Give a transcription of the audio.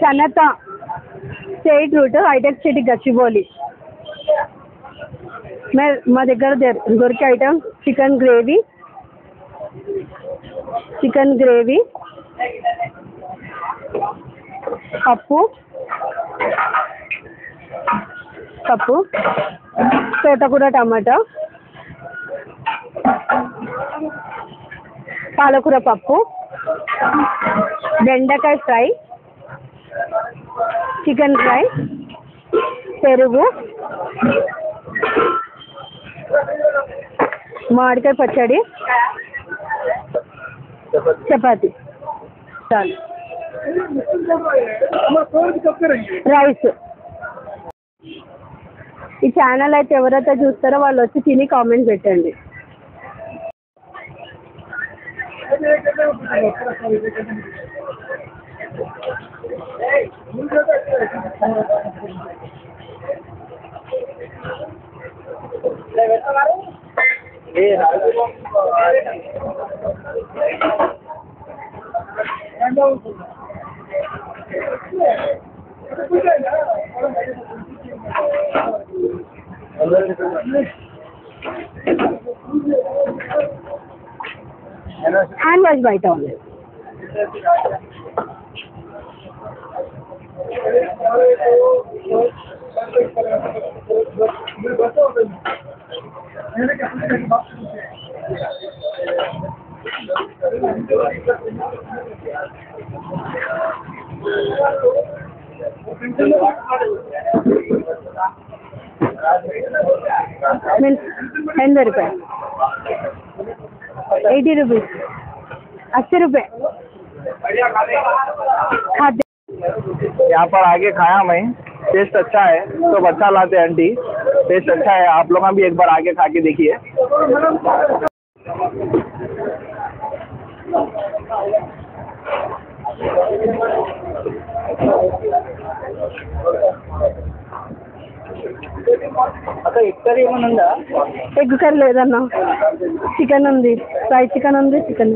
సన్నత state route hitech city Gachibowli. మే- మా దగ్గర దొరికే item chicken gravy. Chicken gravy. పప్పు. పప్పు. తోటకూర టమాటా. పాలకూర పప్పు. బెండకాయ ఫ్రై. చికెన్ ఫ్రై పెరుగు మామిడికాయ పచ్చడి చపాతి. చాలు. రైస్. ఈ ఛానల్ అయితే ఎవరైతే చూస్తారో వాళ్ళు వచ్చి తిని కామెంట్ పెట్టండి. హ్యాండ్ వాష్ బయట ఉంది. எண்பது ரூபாய் எயிட்டி ருபீஸ் அஸ்ஸி ரூபாய் खाते यहाँ पर आके खाया मैं टेस्ट अच्छा है तो अच्छा लाते हैं आंटी टेस्ट अच्छा है आप लोग भी एक बार आके खा के देखिए అక్కడ ఇక్కడే ఏమైనా ఉందా ఎగ్ కర్రీ లేదన్నా చికెన్ ఉంది ఫ్రై చికెన్ ఉంది చికెన్